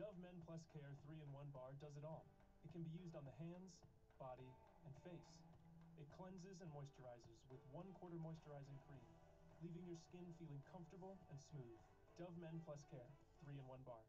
Dove Men Plus Care 3-in-1 bar does it all. It can be used on the hands, body, and face. It cleanses and moisturizes with one quarter moisturizing cream, leaving your skin feeling comfortable and smooth. Dove Men Plus Care 3-in-1 bar.